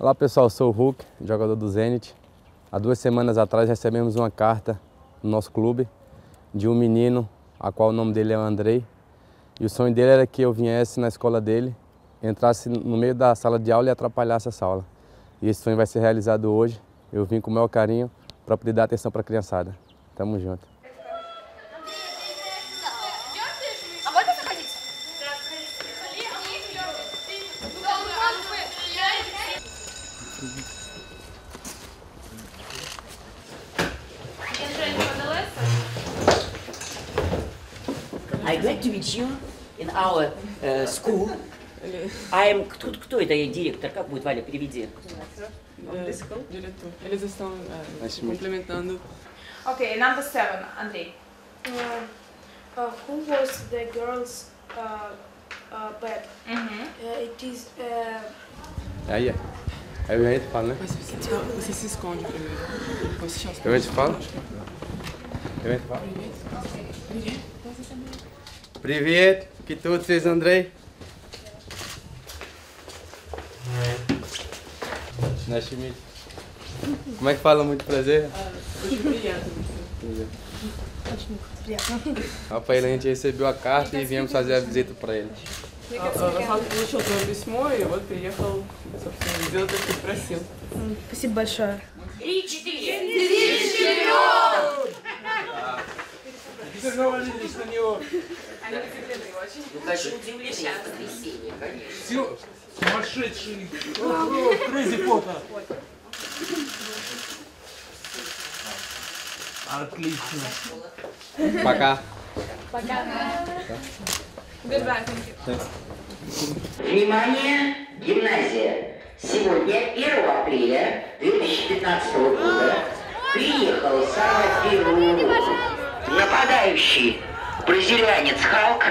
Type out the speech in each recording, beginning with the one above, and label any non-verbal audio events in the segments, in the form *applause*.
Olá pessoal, sou o Hulk, jogador do Zenit. Há duas semanas atrás recebemos uma carta no nosso clube de um menino, a qual o nome dele é Andrei. E o sonho dele era que eu viesse na escola dele, entrasse no meio da sala de aula e atrapalhasse essa aula. E esse sonho vai ser realizado hoje. Eu vim com o maior carinho para poder dar atenção para a criançada. Tamo junto. I glad to meet you in our uh, school. I am... Кто, кто это директор? Как будет, Валя, переведи. Okay, number seven, Андрей. Uh, uh, who was the girl's uh, uh, bed? Uh, it is. Uh, Aí eu entro e falo, né? Mas você, você se esconde primeiro. Depois você chama. Eu entro e falo? Eu entro e falo. Privet. Privet. Que tudo, vocês, Andrei? Na Schmidt. Como é que fala muito prazer? Ah, Obrigado. É né? Rafael, a gente recebeu a carta e viemos fazer a visita para ele. Рафал получил твое письмо и вот приехал, собственно, сделать это спросил. спасибо большое. Три-четыре. Ну, конечно, удивление и потрясение, конечно. Сумасшедший! Крейзи фото! Отлично! Пока. Внимание, гимназия! Сегодня, 1 апреля 2015 года, приехал самый первый нападающий бразильянец Халк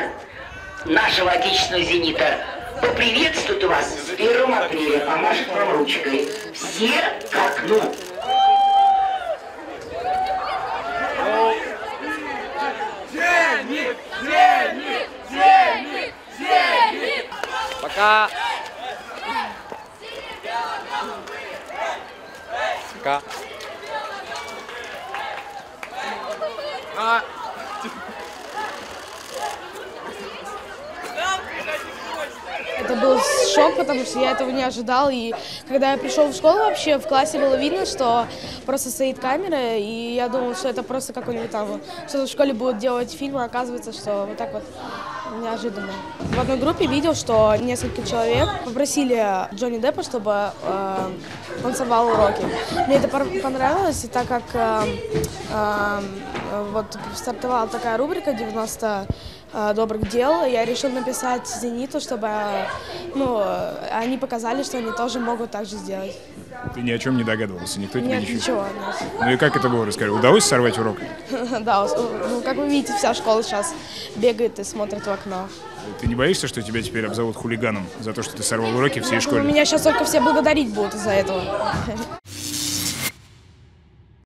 нашего отечественного «Зенита» поприветствует вас с 1 апреля, помашет вам ручкой. Все к окну. Пока. Пока. А. Это был шок, потому что я этого не ожидал. И когда я пришел в школу, вообще в классе было видно, что просто стоит камера, и я думал, что это просто какой-нибудь там, что в школе будут делать фильмы, оказывается, что вот так вот неожиданно. В одной группе видел, что несколько человек попросили Джонни Деппа, чтобы э, сорвал уроки. Мне это понравилось, и так как э, э, вот стартовала такая рубрика 90 э, добрых дел, я решил написать «Зениту», чтобы ну, э, они показали, что они тоже могут так же сделать. Ты ни о чем не догадывался, никто тебе Нет, ничего. ничего, Ну и как это было, расскажи. Удалось сорвать урок? *laughs* Да, ну, как вы видите, вся школа сейчас бегает и смотрит в окно. Ты не боишься, что тебя теперь обзовут хулиганом за то, что ты сорвал уроки всей школе? Меня сейчас только все благодарить будут из-за этого. *laughs*